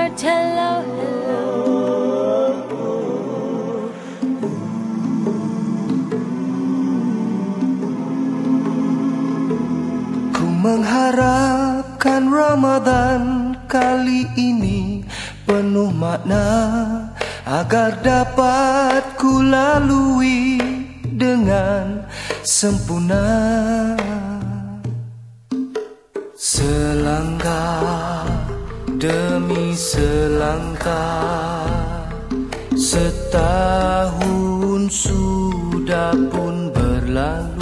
heart hello hello. Ku mengharapkan ramadan kali ini penuh makna agar dapat ku lalui dengan sempurna. Selangkah. Setahun sudah pun berlalu.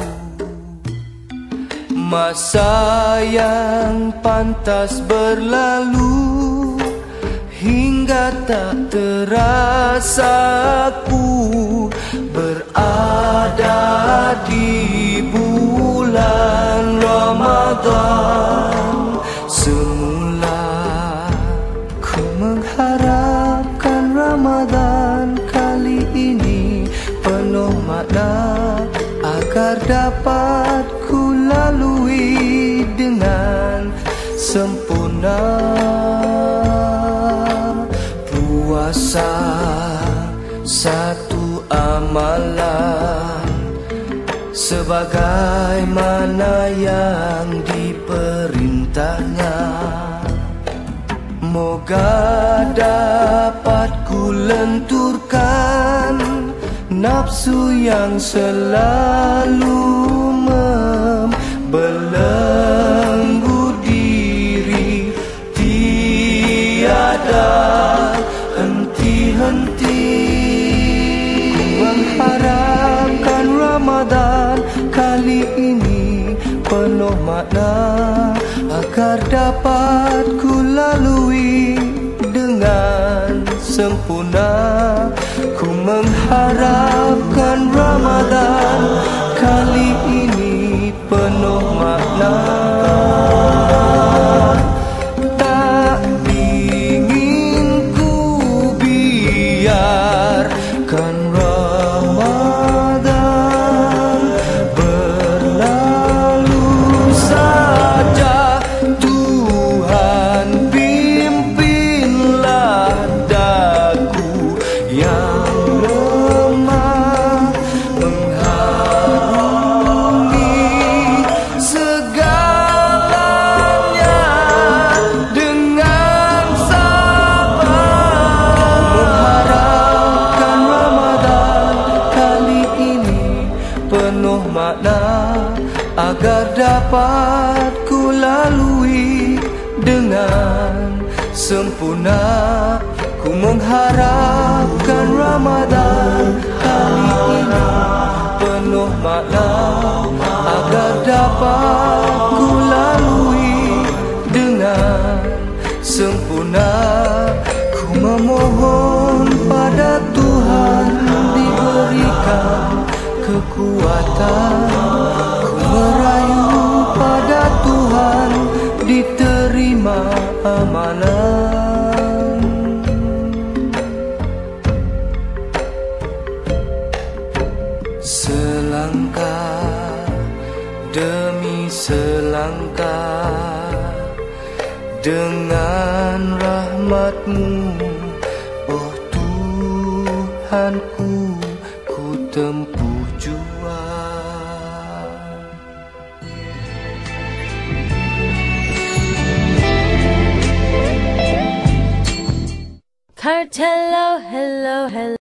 Masa yang pantas berlalu Hingga tak terasa aku Berada di bulan Ramadan makna agar dapat lalui dengan sempurna? Puasa satu amalan sebagaimana yang diperintahnya. Moga nafsu yang selalu belenggu diri. Tiada henti-henti. Mengharapkan Ramadan kali ini penuh makna agar dapat ku lalui dengan sempurna mengharapkan Ramadan agar dapat ku lalui dengan sempurna. Ku mengharapkan Ramadan kali ini penuh makna. Agar dapat ku lalui dengan sempurna. Ku memohon pada Tuhan diberikan kekuatan selangkah dengan rahmatmu oh Tuhanku ku tempuh jua Cartello, hello, hello.